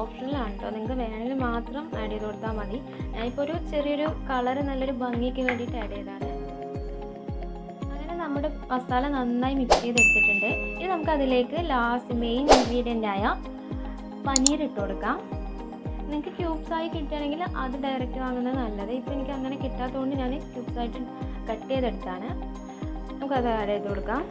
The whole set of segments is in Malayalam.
തികച്ചും ഓപ്ഷണലാണ് കേട്ടോ നിങ്ങൾക്ക് വേണമെങ്കിൽ മാത്രം ആഡ് ചെയ്ത് കൊടുത്താൽ മതി. ഞാനിപ്പോൾ ഒരു ചെറിയൊരു കളർ നല്ലൊരു ഭംഗിക്ക് വേണ്ടിയിട്ട് ആഡ് ചെയ്താണ്. അങ്ങനെ നമ്മുടെ മസാല നന്നായി മിക്സ് ചെയ്തെടുത്തിട്ടുണ്ട്. ഇനി നമുക്ക് അതിലേക്ക് ലാസ്റ്റ് മെയിൻ ഇൻഗ്രീഡിയന്റ് ആയ പനീർ ഇട്ട് കൊടുക്കാം. നിങ്ങൾക്ക് ക്യൂബ്സ് ആയി കിട്ടുകയാണെങ്കിൽ അത് ഡയറക്റ്റ് വാങ്ങുന്നത് നല്ലത്. ഇപ്പോൾ എനിക്ക് അങ്ങനെ കിട്ടാത്തതുകൊണ്ട് ഞാൻ ക്യൂബ്സ് ആയിട്ട് കട്ട് ചെയ്തെടുത്താണ്. നമുക്കത് ആഡ് ചെയ്ത് കൊടുക്കാം.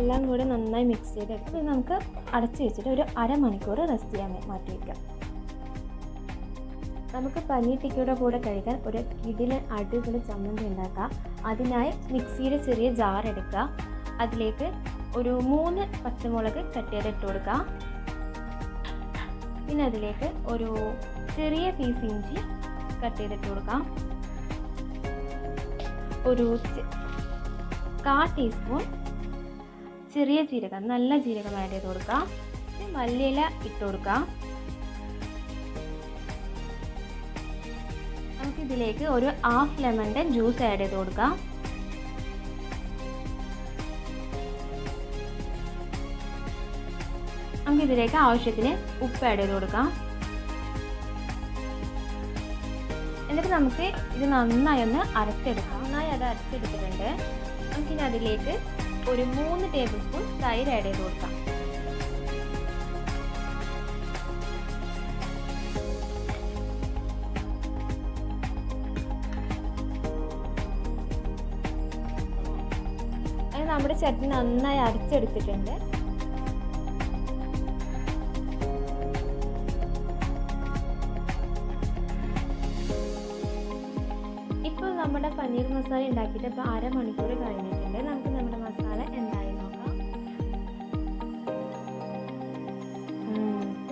നമ്മളെല്ലാം കൂടെ നന്നായി മിക്സ് ചെയ്തെടുത്ത് നമുക്ക് അടച്ചു വെച്ചിട്ട് ഒരു അരമണിക്കൂർ റെസ്റ്റ് ചെയ്യാൻ മാറ്റി വയ്ക്കാം നമുക്ക് പനീർ ടിക്കയുടെ കൂടെ കഴിക്കാൻ ഒരു കിടില അടിപൊളി ചമ്മന്തി ഉണ്ടാക്കാം. അതിനായി മിക്സിയുടെ ചെറിയ ജാർ എടുക്കുക. അതിലേക്ക് ഒരു മൂന്ന് പച്ചമുളക് കട്ട് ചെയ്തിട്ട് കൊടുക്കുക. പിന്നെ അതിലേക്ക് ഒരു ചെറിയ പീസ് ഇഞ്ചി കട്ട് ചെയ്തിട്ട് കൊടുക്കാം ഒരു കാ ടീസ്പൂൺ ചെറിയ ജീരകം നല്ല ജീരകം ആഡ് ചെയ്ത് കൊടുക്കാം. മല്ലിയില ഇട്ട് കൊടുക്കാം. നമുക്ക് ഇതിലേക്ക് ഒരു ഹാഫ് ലെമണിന്റെ ജ്യൂസ് ആഡ് ചെയ്ത് കൊടുക്കാം. നമുക്ക് ഇതിലേക്ക് ആവശ്യത്തിന് ഉപ്പ് ആഡ് ചെയ്ത് കൊടുക്കാം. എന്നിട്ട് നമുക്ക് ഇത് നന്നായി ഒന്ന് അരച്ചെടുക്കാം. നന്നായി അത് അരച്ചെടുത്തിട്ടുണ്ട്. നമുക്കിനി അതിലേക്ക് ഒരു മൂന്ന് ടേബിൾ സ്പൂൺ തൈര് ആഡ് ചെയ്ത് കൊടുക്കാം. നമ്മുടെ ചട്നി നന്നായി അരച്ചെടുത്തിട്ടുണ്ട്. പനീർ മസാല ഉണ്ടാക്കിയിട്ട് ഇപ്പോൾ അരമണിക്കൂർ കഴിഞ്ഞിട്ടുണ്ട്. നമുക്ക് നമ്മുടെ മസാല എന്തായി നോക്കാം.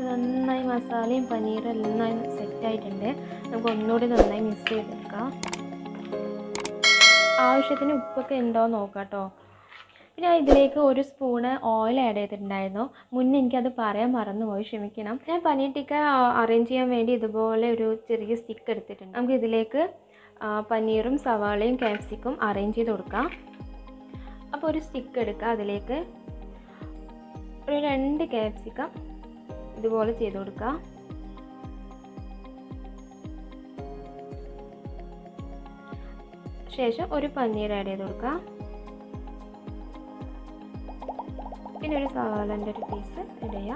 നന്നായി മസാലയും പനീറും എല്ലാം സെറ്റായിട്ടുണ്ട് നമുക്ക് ഒന്നുകൂടി നന്നായി മിക്സ് ചെയ്തെടുക്കാം. ആവശ്യത്തിന് ഉപ്പൊക്കെ ഉണ്ടോ നോക്കാം കേട്ടോ. പിന്നെ ഇതിലേക്ക് ഒരു സ്പൂണ് ഓയിൽ ആഡ് ചെയ്തിട്ടുണ്ടായിരുന്നു. മുന്നേ എനിക്കത് പറയാൻ മറന്നുപോയി ക്ഷമിക്കണം. ഞാൻ പനീർ ടിക്ക അറേഞ്ച് ചെയ്യാൻ വേണ്ടി ഇതുപോലെ ഒരു ചെറിയ സ്റ്റിക്ക് എടുത്തിട്ടുണ്ട്. നമുക്ക് ഇതിലേക്ക് പനീറും സവാളയും ക്യാപ്സിക്കും അറേഞ്ച് ചെയ്ത് കൊടുക്കാം. അപ്പോൾ ഒരു സ്റ്റിക്ക് എടുക്കുക അതിലേക്ക്. ഒരു രണ്ട് ക്യാപ്സിക്കം ഇതുപോലെ ചെയ്ത് കൊടുക്കുക. ശേഷം ഒരു പനീർ ആഡ് ചെയ്ത് കൊടുക്കുക. പിന്നെ ഒരു സവാളന്റെ ഒരു പീസ് ഇടുക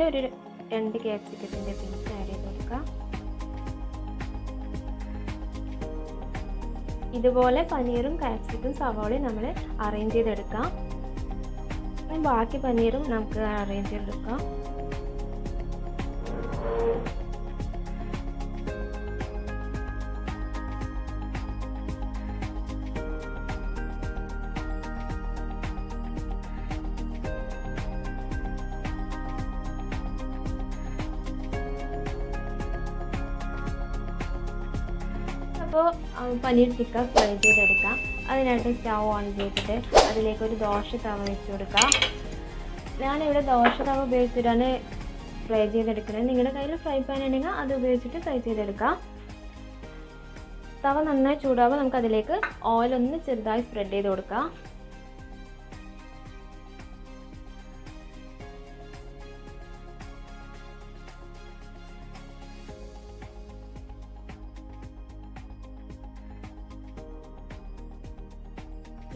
വീണ്ടും ഒരു രണ്ട് ക്യാപ്സിക്കത്തിന്റെ പീസ് ആഡ് ചെയ്ത് കൊടുക്കാം. ഇതുപോലെ പനീറും കാപ്സിക്കും സവോളയും നമ്മൾ അറേഞ്ച് ചെയ്തെടുക്കാം. ബാക്കി പനീറും നമുക്ക് അറേഞ്ച് ചെയ്തെടുക്കാം. അപ്പോൾ പനീർ ടിക്ക ഫ്രൈ ചെയ്തെടുക്കാം. അതിനായിട്ട് സ്റ്റൗ ഓൺ ചെയ്തിട്ട് അതിലേക്ക് ഒരു ദോശ തവ വെച്ച് കൊടുക്കാം. ഞാനിവിടെ ദോശ തവ ഉപയോഗിച്ചിട്ടാണ് ഫ്രൈ ചെയ്തെടുക്കുന്നത്. നിങ്ങളുടെ കയ്യിൽ ഫ്രൈ പാൻ ഉണ്ടെങ്കിൽ അത് ഉപയോഗിച്ചിട്ട് ഫ്രൈ ചെയ്തെടുക്കാം. തവ നന്നായി ചൂടാവുമ്പോൾ നമുക്കതിലേക്ക് ഓയിലൊന്ന് ചെറുതായി സ്പ്രെഡ് ചെയ്ത് കൊടുക്കാം.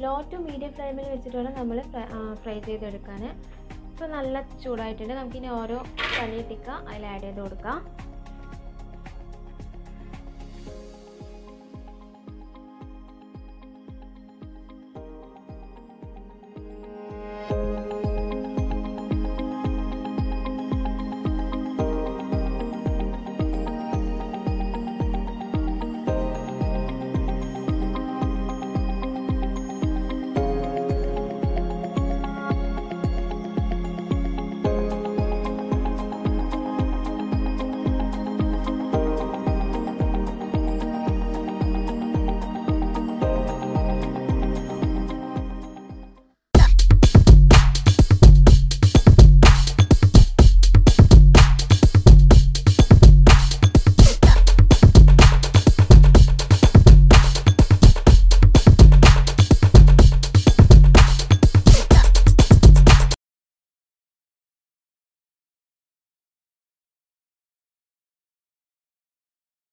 ലോ ടു മീഡിയം ഫ്ലെയിമിൽ വെച്ചിട്ട് വേണം നമ്മൾ ഫ്രൈ ചെയ്തെടുക്കാൻ ഇപ്പോൾ നല്ല ചൂടായിട്ടുണ്ട്. നമുക്കിനി ഓരോ പനീർ അതിൽ ആഡ് ചെയ്ത് കൊടുക്കാം.